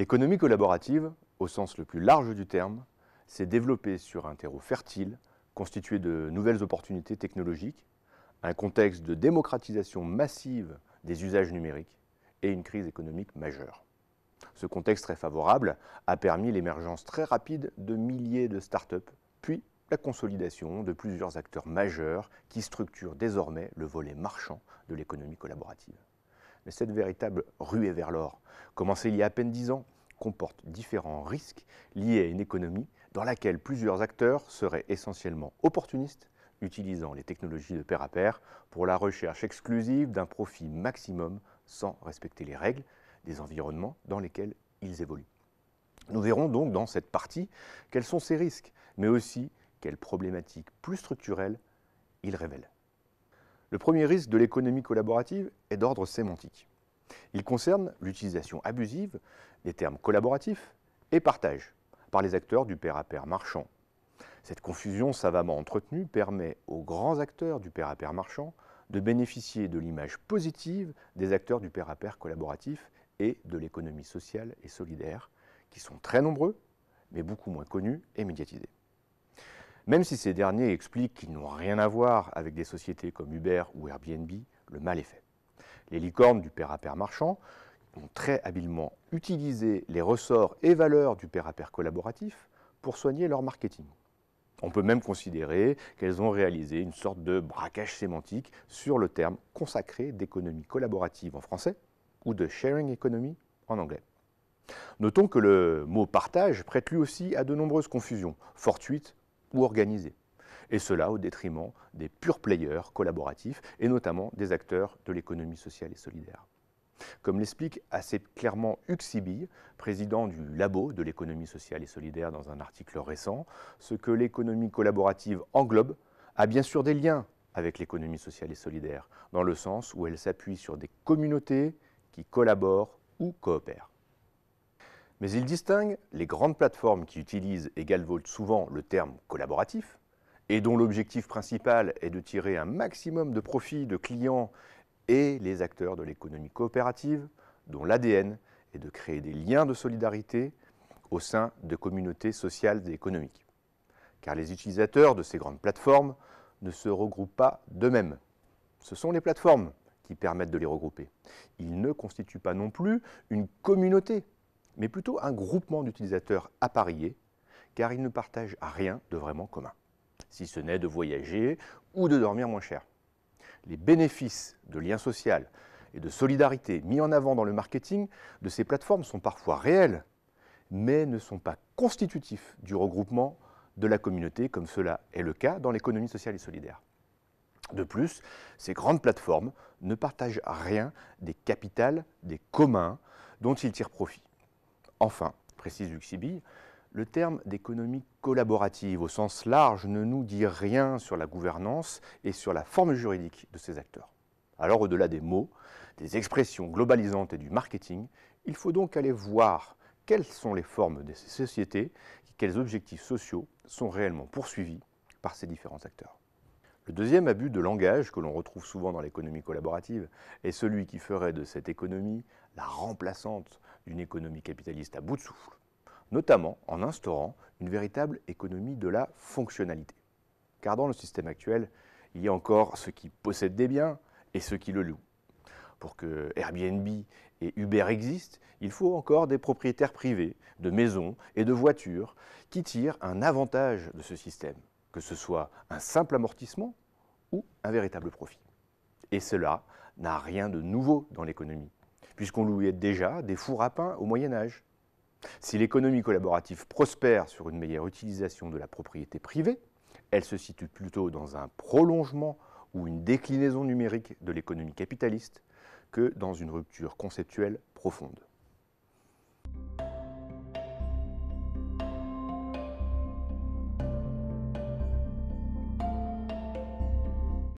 L'économie collaborative, au sens le plus large du terme, s'est développée sur un terreau fertile, constitué de nouvelles opportunités technologiques, un contexte de démocratisation massive des usages numériques et une crise économique majeure. Ce contexte très favorable a permis l'émergence très rapide de milliers de start-up, puis la consolidation de plusieurs acteurs majeurs qui structurent désormais le volet marchand de l'économie collaborative. Mais cette véritable ruée vers l'or, commencée il y a à peine dix ans, comporte différents risques liés à une économie dans laquelle plusieurs acteurs seraient essentiellement opportunistes, utilisant les technologies de pair à pair pour la recherche exclusive d'un profit maximum sans respecter les règles des environnements dans lesquels ils évoluent. Nous verrons donc dans cette partie quels sont ces risques, mais aussi quelles problématiques plus structurelles ils révèlent. Le premier risque de l'économie collaborative est d'ordre sémantique. Il concerne l'utilisation abusive des termes collaboratif et partage par les acteurs du pair à pair marchand. Cette confusion savamment entretenue permet aux grands acteurs du pair à pair marchand de bénéficier de l'image positive des acteurs du pair à pair collaboratif et de l'économie sociale et solidaire, qui sont très nombreux, mais beaucoup moins connus et médiatisés. Même si ces derniers expliquent qu'ils n'ont rien à voir avec des sociétés comme Uber ou Airbnb, le mal est fait. Les licornes du pair à pair marchand ont très habilement utilisé les ressorts et valeurs du pair à pair collaboratif pour soigner leur marketing. On peut même considérer qu'elles ont réalisé une sorte de braquage sémantique sur le terme consacré d'économie collaborative en français ou de sharing economy en anglais. Notons que le mot partage prête lui aussi à de nombreuses confusions, fortuites ou organisées, et cela au détriment des purs players collaboratifs et notamment des acteurs de l'économie sociale et solidaire. Comme l'explique assez clairement Huxibille, président du Labo de l'économie sociale et solidaire dans un article récent, ce que l'économie collaborative englobe a bien sûr des liens avec l'économie sociale et solidaire, dans le sens où elle s'appuie sur des communautés qui collaborent ou coopèrent. Mais il distingue les grandes plateformes qui utilisent et souvent le terme collaboratif, et dont l'objectif principal est de tirer un maximum de profit de clients et les acteurs de l'économie coopérative, dont l'ADN est de créer des liens de solidarité au sein de communautés sociales et économiques. Car les utilisateurs de ces grandes plateformes ne se regroupent pas d'eux-mêmes. Ce sont les plateformes qui permettent de les regrouper. Ils ne constituent pas non plus une communauté, mais plutôt un groupement d'utilisateurs appariés, car ils ne partagent rien de vraiment commun, si ce n'est de voyager ou de dormir moins cher les bénéfices de lien social et de solidarité mis en avant dans le marketing de ces plateformes sont parfois réels, mais ne sont pas constitutifs du regroupement de la communauté, comme cela est le cas dans l'économie sociale et solidaire. De plus, ces grandes plateformes ne partagent rien des capitales, des communs dont ils tirent profit. Enfin, précise Luxibi, le terme d'économie collaborative au sens large ne nous dit rien sur la gouvernance et sur la forme juridique de ces acteurs. Alors au-delà des mots, des expressions globalisantes et du marketing, il faut donc aller voir quelles sont les formes de ces sociétés, quels objectifs sociaux sont réellement poursuivis par ces différents acteurs. Le deuxième abus de langage que l'on retrouve souvent dans l'économie collaborative est celui qui ferait de cette économie la remplaçante d'une économie capitaliste à bout de souffle notamment en instaurant une véritable économie de la fonctionnalité. Car dans le système actuel, il y a encore ceux qui possèdent des biens et ceux qui le louent. Pour que Airbnb et Uber existent, il faut encore des propriétaires privés de maisons et de voitures qui tirent un avantage de ce système, que ce soit un simple amortissement ou un véritable profit. Et cela n'a rien de nouveau dans l'économie, puisqu'on louait déjà des fours à pain au Moyen Âge, si l'économie collaborative prospère sur une meilleure utilisation de la propriété privée, elle se situe plutôt dans un prolongement ou une déclinaison numérique de l'économie capitaliste que dans une rupture conceptuelle profonde.